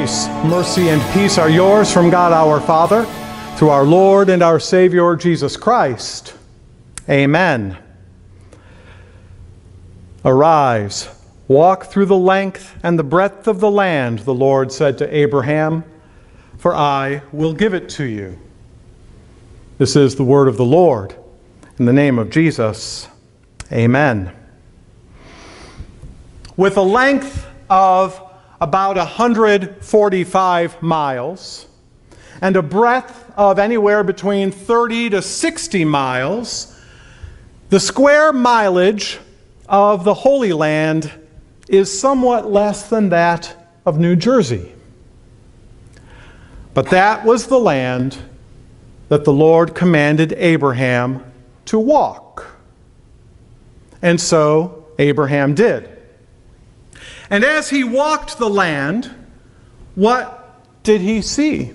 Grace, mercy, and peace are yours from God our Father, through our Lord and our Savior Jesus Christ. Amen. Arise, walk through the length and the breadth of the land, the Lord said to Abraham, for I will give it to you. This is the word of the Lord. In the name of Jesus, amen. With a length of about 145 miles and a breadth of anywhere between 30 to 60 miles, the square mileage of the Holy Land is somewhat less than that of New Jersey. But that was the land that the Lord commanded Abraham to walk. And so Abraham did. And as he walked the land, what did he see?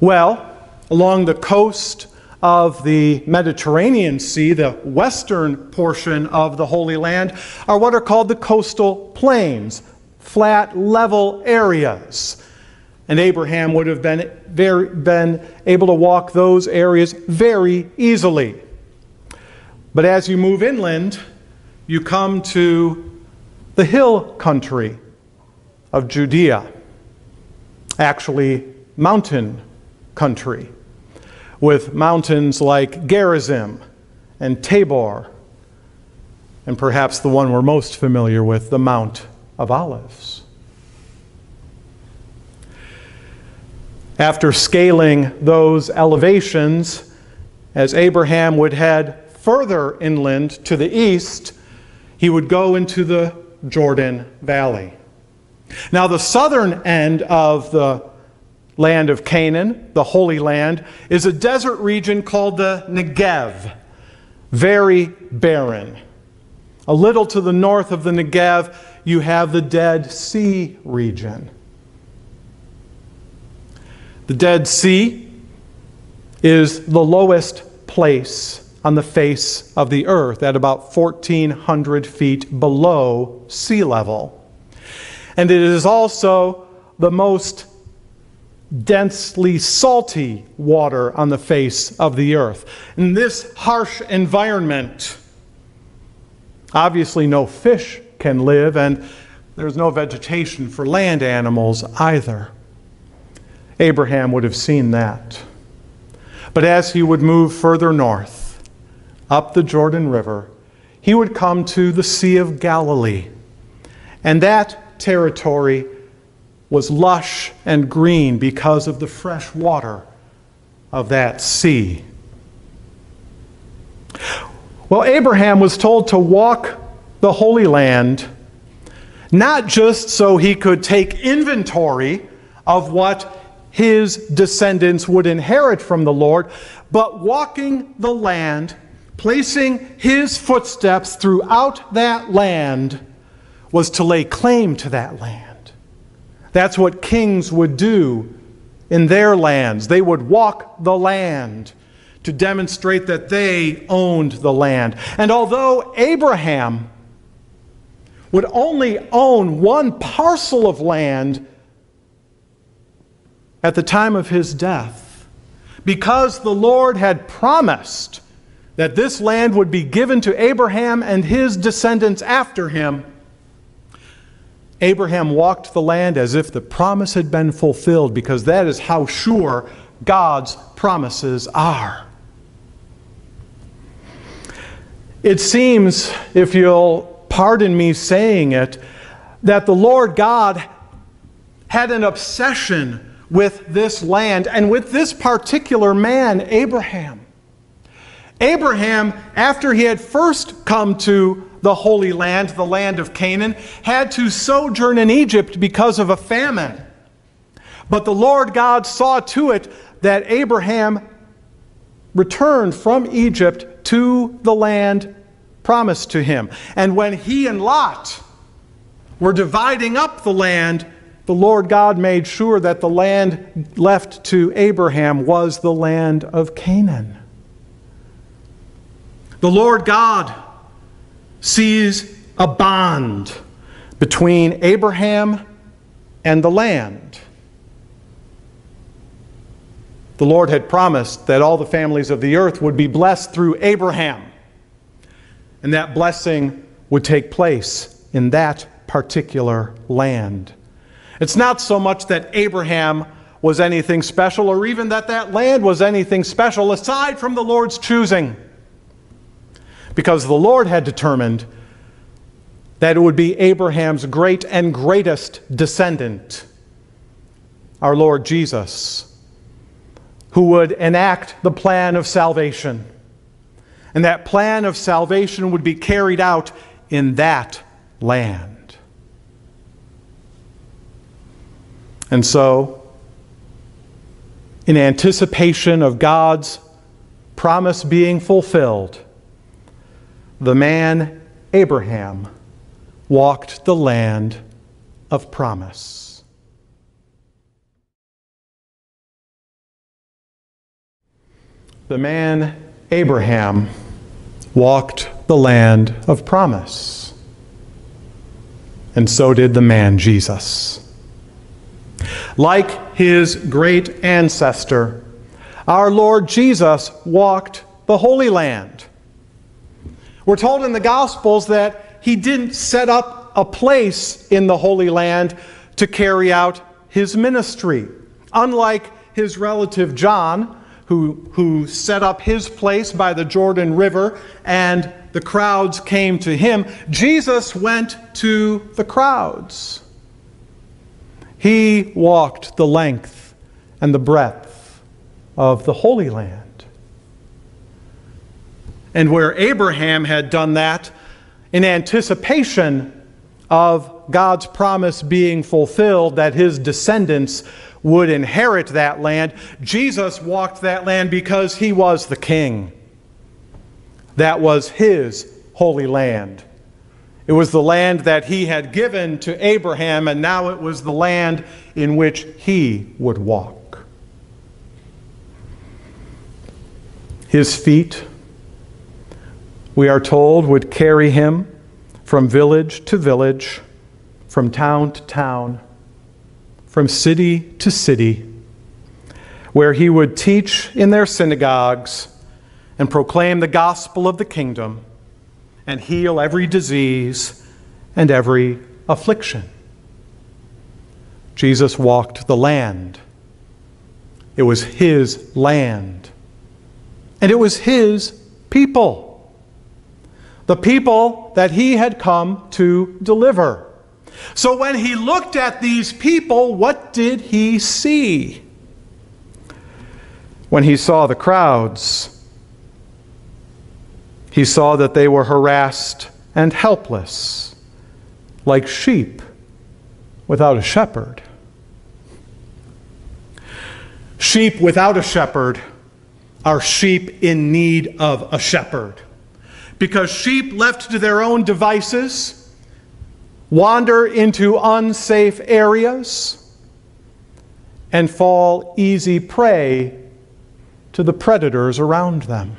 Well, along the coast of the Mediterranean Sea, the western portion of the Holy Land, are what are called the coastal plains, flat, level areas. And Abraham would have been, very, been able to walk those areas very easily. But as you move inland, you come to the hill country of Judea, actually, mountain country, with mountains like Gerizim and Tabor, and perhaps the one we're most familiar with, the Mount of Olives. After scaling those elevations, as Abraham would head further inland to the east, he would go into the Jordan Valley. Now, the southern end of the land of Canaan, the Holy Land, is a desert region called the Negev, very barren. A little to the north of the Negev, you have the Dead Sea region. The Dead Sea is the lowest place on the face of the earth at about 1,400 feet below sea level. And it is also the most densely salty water on the face of the earth. In this harsh environment, obviously no fish can live, and there's no vegetation for land animals either. Abraham would have seen that. But as he would move further north, up the Jordan River, he would come to the Sea of Galilee. And that territory was lush and green because of the fresh water of that sea. Well, Abraham was told to walk the Holy Land not just so he could take inventory of what his descendants would inherit from the Lord, but walking the land placing his footsteps throughout that land was to lay claim to that land. That's what kings would do in their lands. They would walk the land to demonstrate that they owned the land. And although Abraham would only own one parcel of land at the time of his death, because the Lord had promised that this land would be given to Abraham and his descendants after him, Abraham walked the land as if the promise had been fulfilled, because that is how sure God's promises are. It seems, if you'll pardon me saying it, that the Lord God had an obsession with this land and with this particular man, Abraham. Abraham, after he had first come to the Holy Land, the land of Canaan, had to sojourn in Egypt because of a famine. But the Lord God saw to it that Abraham returned from Egypt to the land promised to him. And when he and Lot were dividing up the land, the Lord God made sure that the land left to Abraham was the land of Canaan. The Lord God sees a bond between Abraham and the land. The Lord had promised that all the families of the earth would be blessed through Abraham, and that blessing would take place in that particular land. It's not so much that Abraham was anything special or even that that land was anything special aside from the Lord's choosing. Because the Lord had determined that it would be Abraham's great and greatest descendant, our Lord Jesus, who would enact the plan of salvation. And that plan of salvation would be carried out in that land. And so, in anticipation of God's promise being fulfilled, the man Abraham walked the land of promise. The man Abraham walked the land of promise. And so did the man Jesus. Like his great ancestor, our Lord Jesus walked the Holy Land. We're told in the Gospels that he didn't set up a place in the Holy Land to carry out his ministry. Unlike his relative John, who, who set up his place by the Jordan River and the crowds came to him, Jesus went to the crowds. He walked the length and the breadth of the Holy Land. And where Abraham had done that in anticipation of God's promise being fulfilled, that his descendants would inherit that land, Jesus walked that land because he was the king. That was his holy land. It was the land that he had given to Abraham, and now it was the land in which he would walk. His feet, we are told, would carry him from village to village, from town to town, from city to city, where he would teach in their synagogues and proclaim the gospel of the kingdom and heal every disease and every affliction. Jesus walked the land. It was his land. And it was his people. The people that he had come to deliver. So when he looked at these people, what did he see? When he saw the crowds, he saw that they were harassed and helpless, like sheep without a shepherd. Sheep without a shepherd are sheep in need of a shepherd. Because sheep left to their own devices wander into unsafe areas and fall easy prey to the predators around them.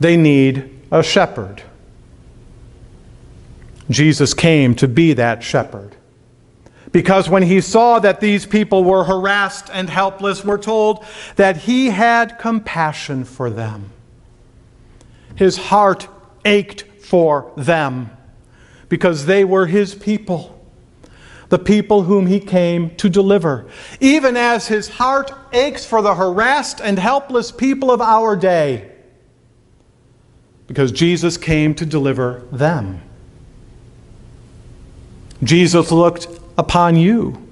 They need a shepherd. Jesus came to be that shepherd. Because when he saw that these people were harassed and helpless, we're told that he had compassion for them. His heart ached for them because they were his people, the people whom he came to deliver. Even as his heart aches for the harassed and helpless people of our day because Jesus came to deliver them. Jesus looked upon you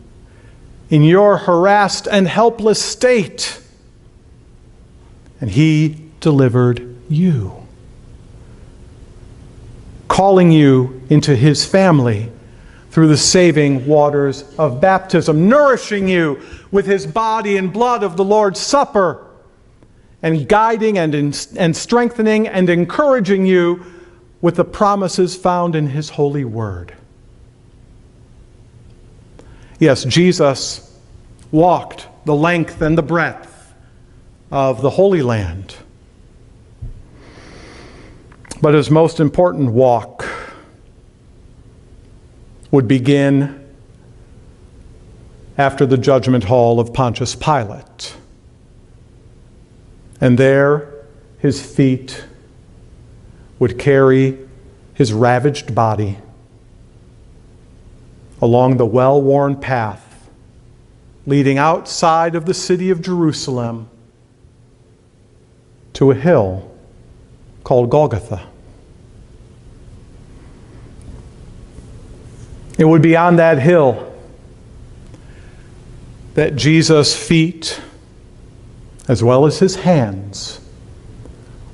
in your harassed and helpless state, and he delivered you, calling you into his family through the saving waters of baptism, nourishing you with his body and blood of the Lord's Supper and guiding and, and strengthening and encouraging you with the promises found in His holy word. Yes, Jesus walked the length and the breadth of the Holy Land. But his most important walk would begin after the judgment hall of Pontius Pilate. And there his feet would carry his ravaged body along the well worn path leading outside of the city of Jerusalem to a hill called Golgotha. It would be on that hill that Jesus' feet, as well as his hands,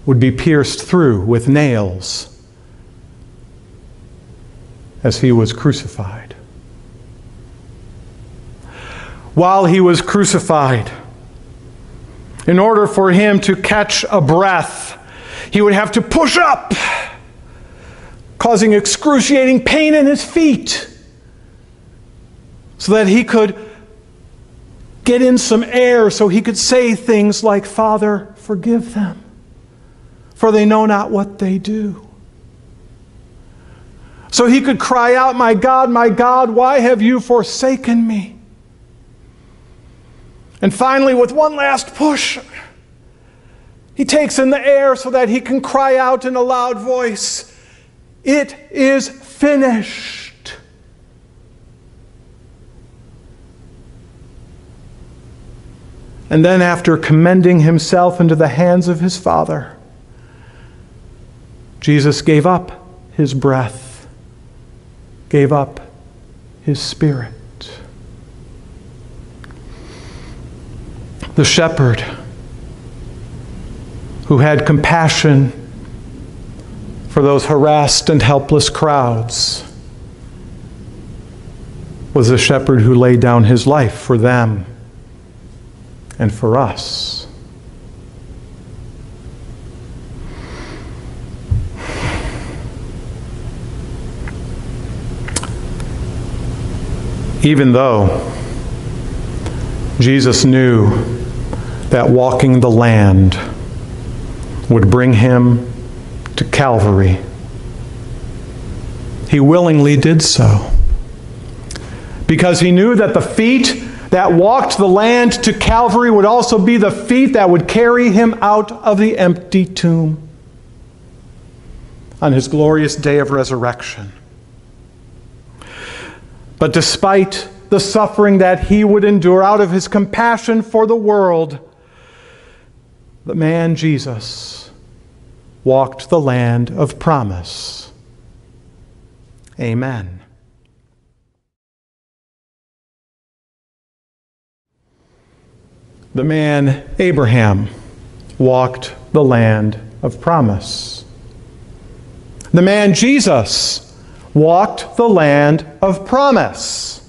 would be pierced through with nails as he was crucified. While he was crucified, in order for him to catch a breath, he would have to push up, causing excruciating pain in his feet, so that he could get in some air so he could say things like, Father, forgive them, for they know not what they do. So he could cry out, My God, my God, why have you forsaken me? And finally, with one last push, he takes in the air so that he can cry out in a loud voice, It is finished. And then, after commending himself into the hands of his Father, Jesus gave up his breath, gave up his spirit. The shepherd who had compassion for those harassed and helpless crowds was a shepherd who laid down his life for them and for us. Even though Jesus knew that walking the land would bring him to Calvary, he willingly did so. Because he knew that the feet that walked the land to Calvary would also be the feet that would carry him out of the empty tomb on his glorious day of resurrection. But despite the suffering that he would endure out of his compassion for the world, the man Jesus walked the land of promise. Amen. The man Abraham walked the land of promise. The man Jesus walked the land of promise.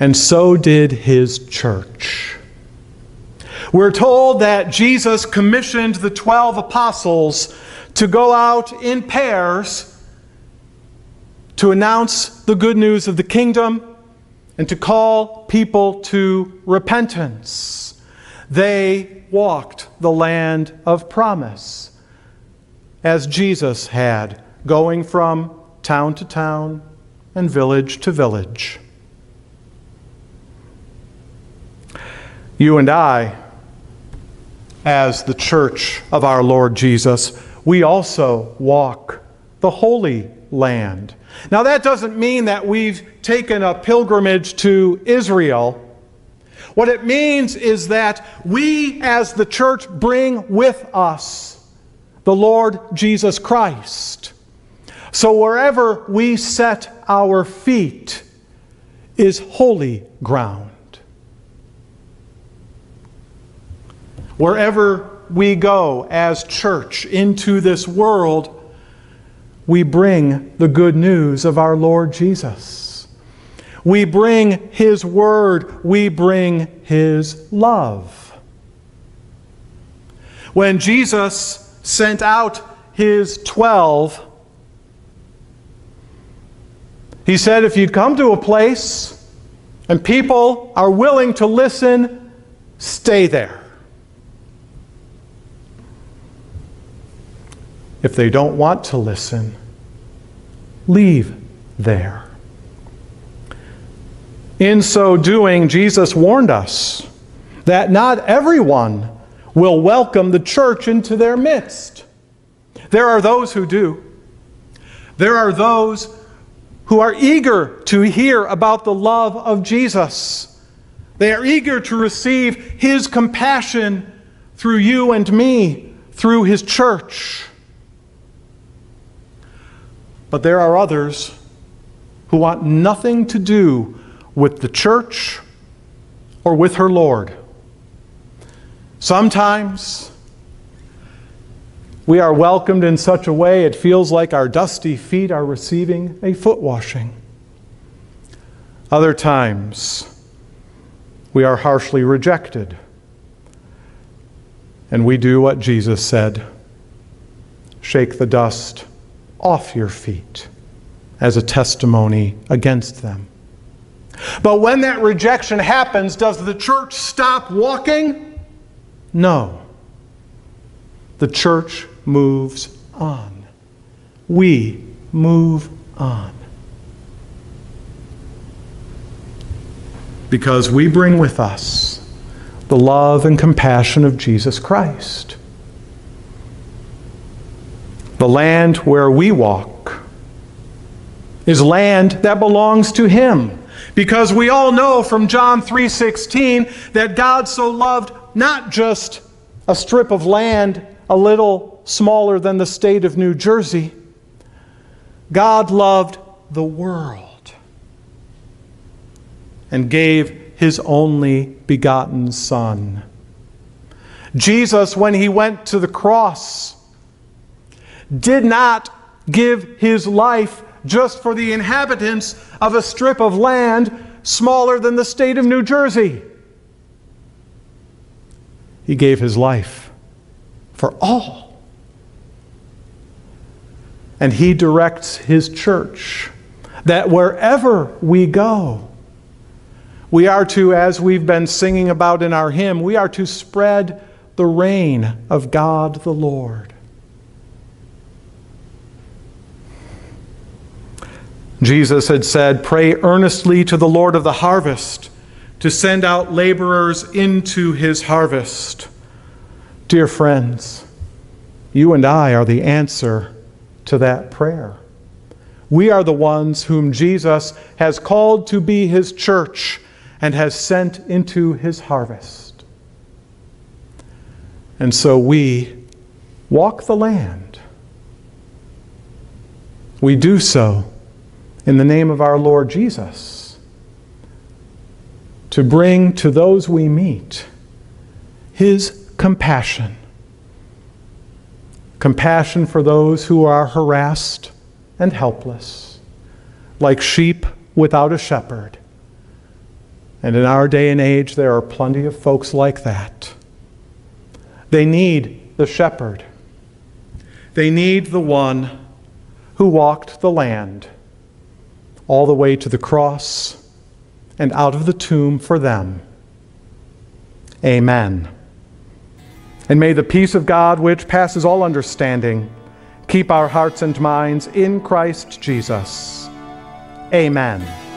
And so did his church. We're told that Jesus commissioned the 12 apostles to go out in pairs to announce the good news of the kingdom and to call people to repentance. They walked the land of promise as Jesus had, going from town to town and village to village. You and I, as the church of our Lord Jesus, we also walk the Holy Land. Now, that doesn't mean that we've taken a pilgrimage to Israel. What it means is that we, as the church, bring with us the Lord Jesus Christ. So, wherever we set our feet is holy ground. Wherever we go as church into this world, we bring the good news of our Lord Jesus. We bring His Word. We bring His love. When Jesus sent out His twelve, He said, If you come to a place and people are willing to listen, stay there. If they don't want to listen, leave there. In so doing, Jesus warned us that not everyone will welcome the church into their midst. There are those who do. There are those who are eager to hear about the love of Jesus. They are eager to receive His compassion through you and me, through His church. But there are others who want nothing to do with the church or with her Lord. Sometimes we are welcomed in such a way it feels like our dusty feet are receiving a foot washing. Other times we are harshly rejected. And we do what Jesus said shake the dust off your feet as a testimony against them. But when that rejection happens, does the church stop walking? No. The church moves on. We move on. Because we bring with us the love and compassion of Jesus Christ. The land where we walk is land that belongs to him because we all know from John 3:16 that God so loved not just a strip of land a little smaller than the state of New Jersey. God loved the world and gave his only begotten son. Jesus when he went to the cross did not give his life just for the inhabitants of a strip of land smaller than the state of New Jersey. He gave his life for all. And he directs his church that wherever we go, we are to, as we've been singing about in our hymn, we are to spread the reign of God the Lord. Jesus had said, Pray earnestly to the Lord of the harvest to send out laborers into his harvest. Dear friends, you and I are the answer to that prayer. We are the ones whom Jesus has called to be his church and has sent into his harvest. And so we walk the land. We do so in the name of our Lord Jesus to bring to those we meet his compassion. Compassion for those who are harassed and helpless, like sheep without a shepherd. And in our day and age, there are plenty of folks like that. They need the shepherd. They need the one who walked the land all the way to the cross and out of the tomb for them. Amen. And may the peace of God, which passes all understanding, keep our hearts and minds in Christ Jesus. Amen.